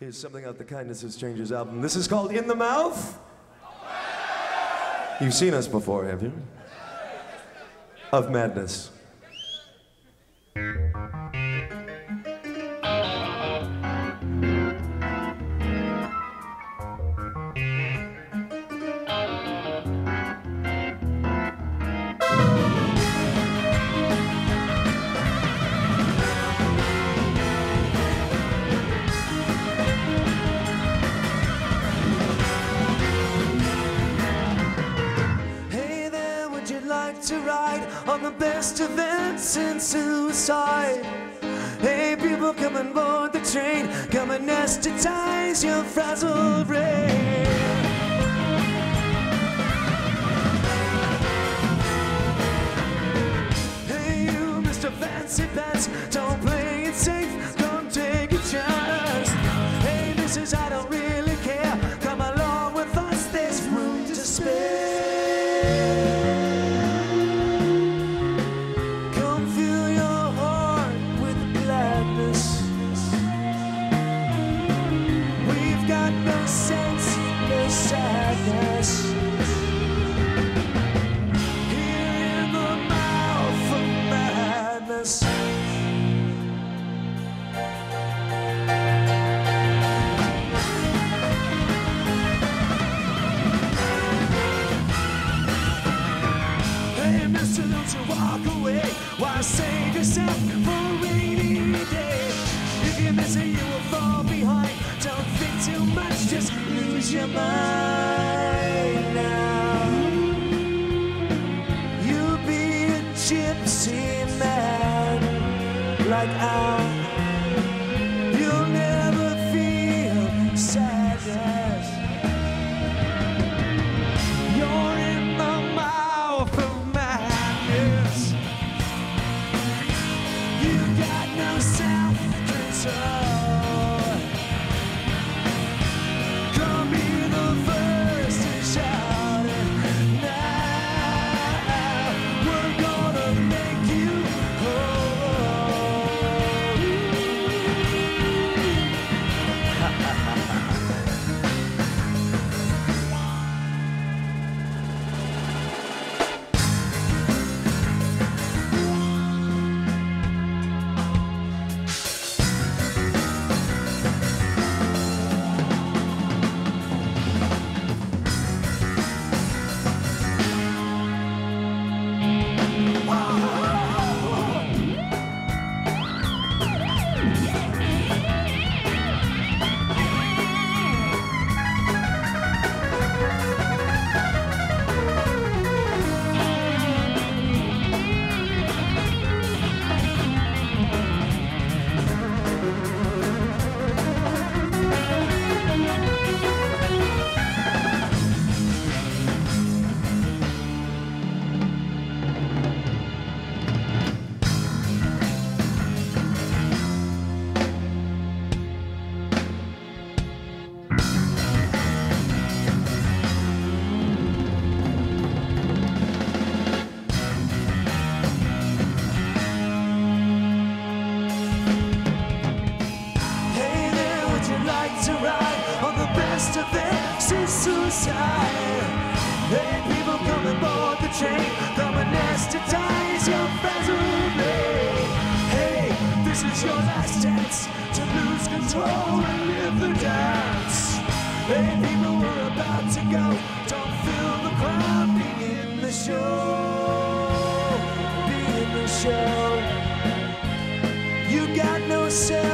Here's something out the Kindness of Strangers album. This is called In the Mouth. You've seen us before, have you? Of Madness. best events since suicide. Hey, people, come on board the train. Come and anesthetize your frazzled brain. success. It's your last chance to lose control and live the dance. Hey, people, we're about to go. Don't feel the crowd. Be in the show. Be in the show. You got no say.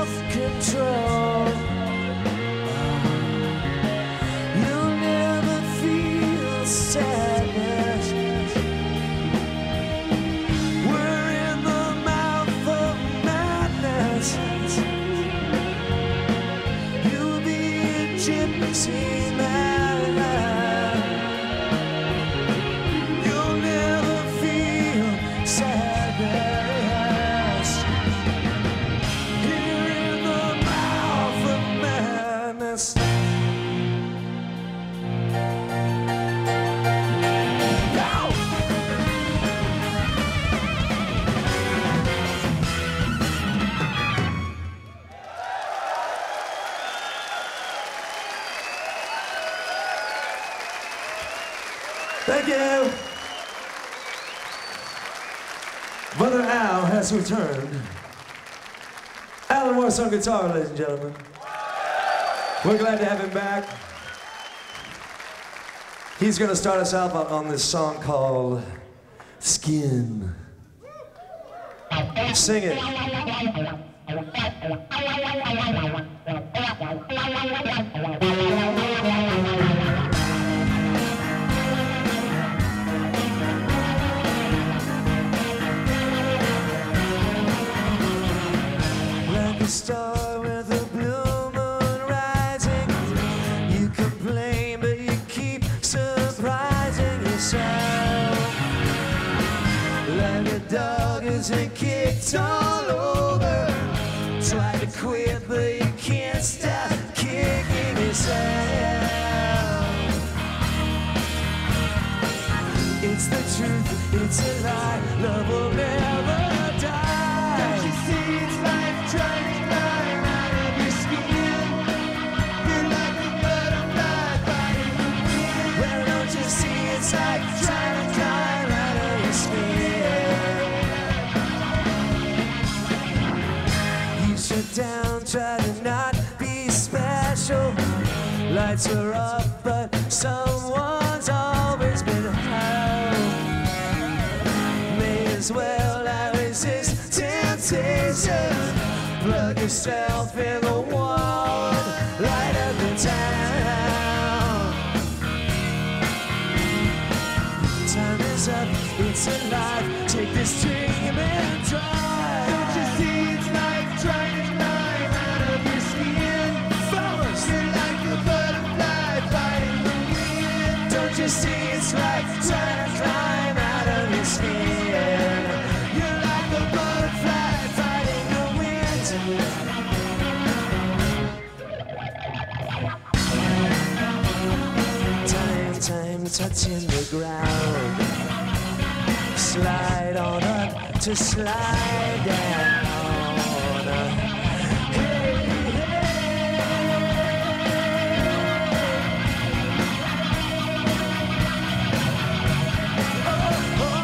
Returned. Alan Morse on guitar, ladies and gentlemen. We're glad to have him back. He's going to start us out on this song called Skin. Sing it. Isn't kicked all over. Try to quit, but you can't stop kicking yourself. It's the truth, it's a lie. Love will never try to not be special. Lights are up, but someone's always been held. May as well I resist temptation. Plug yourself in the wall, light up the town. Time is up, it's alive. Take this dream and drive. Touching the ground. Slide on up to slide down. Oh, oh. oh.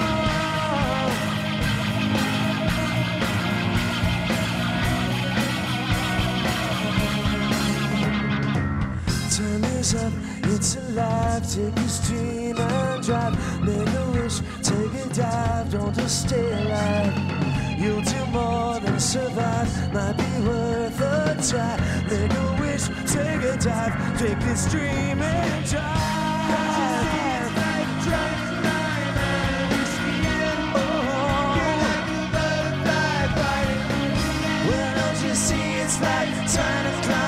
Time is up, it's alive. Take a stream and drive. Make a wish, take a dive. Don't just stay alive. You'll do more than survive. Might be worth a try. Make a wish, take a dive. Take this dream and drive. You see it's like trying to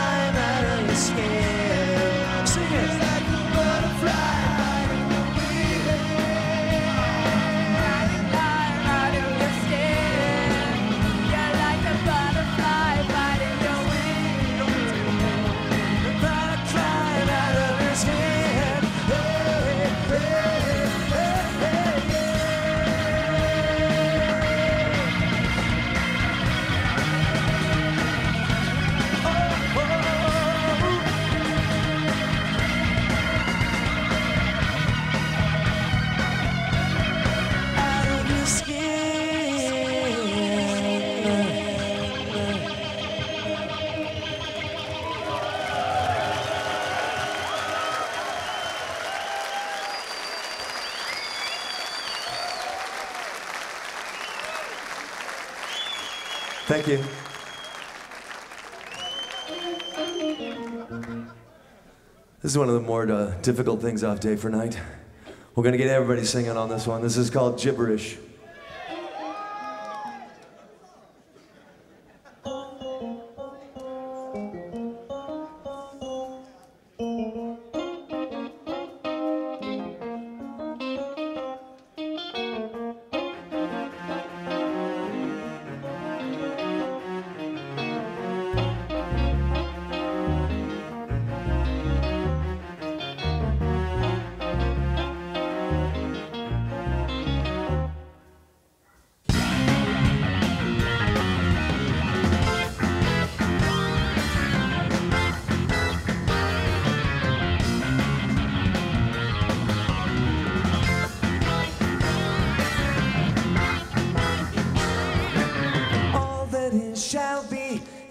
Thank you. This is one of the more uh, difficult things off day for night. We're gonna get everybody singing on this one. This is called gibberish.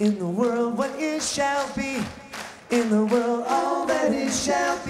In the world, what it shall be. In the world, all that it shall